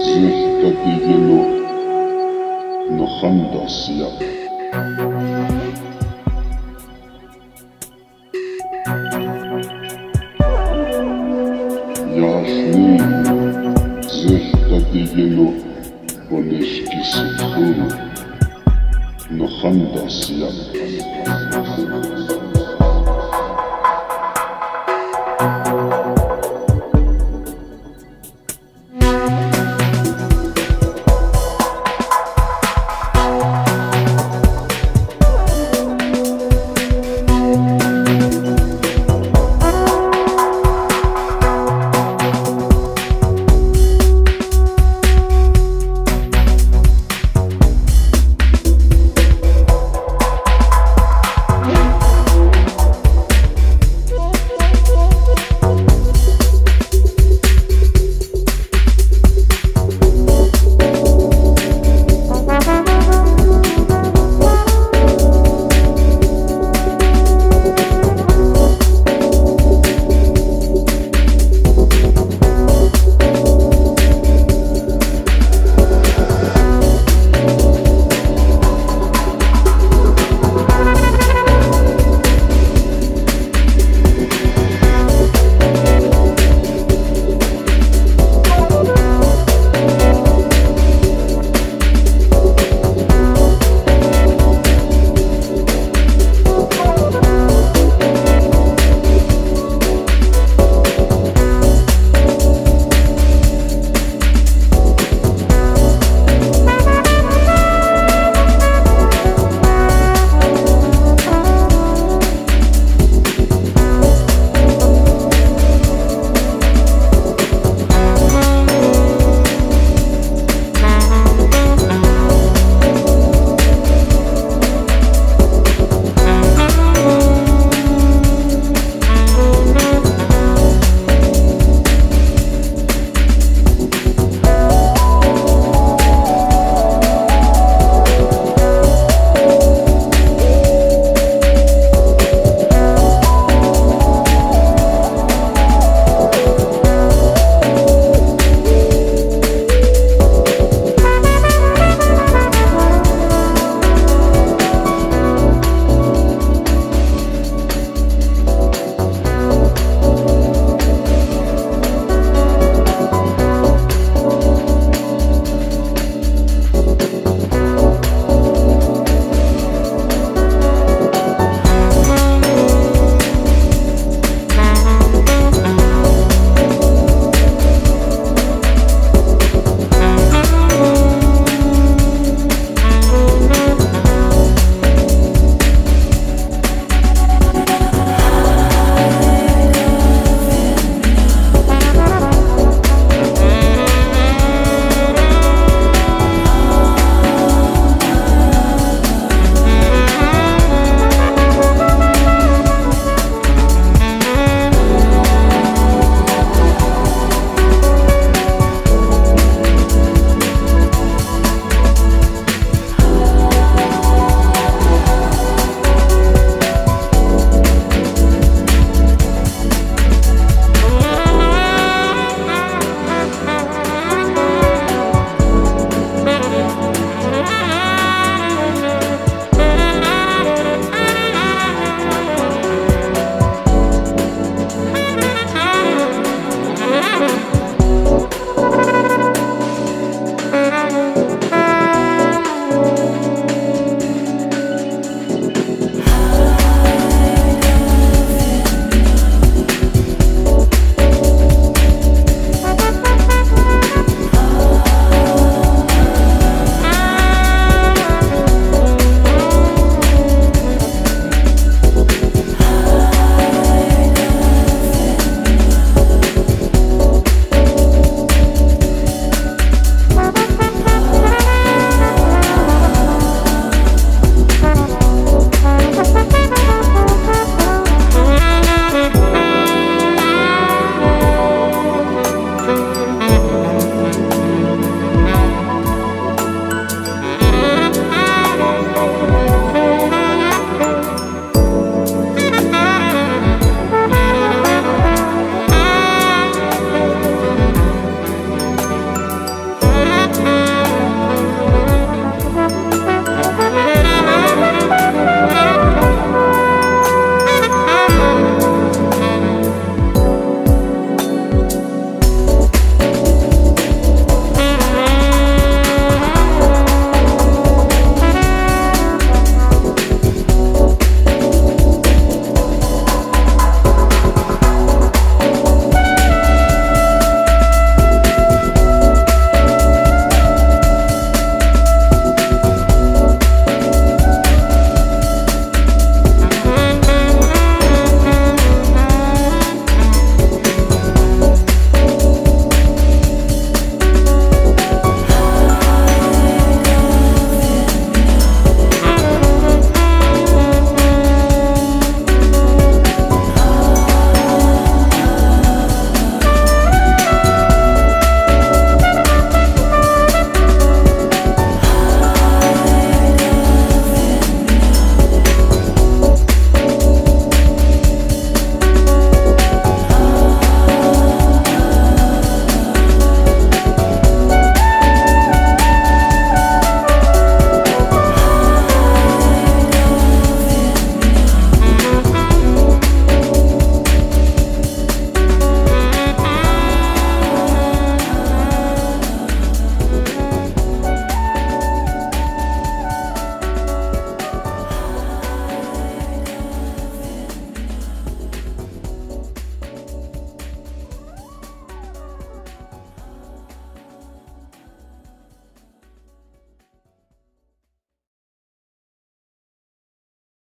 Sehka gidilu Nuhandas ya Yaşni Sehka gidilu Boneşki sıkhuru Nuhandas ya Nuhandas ya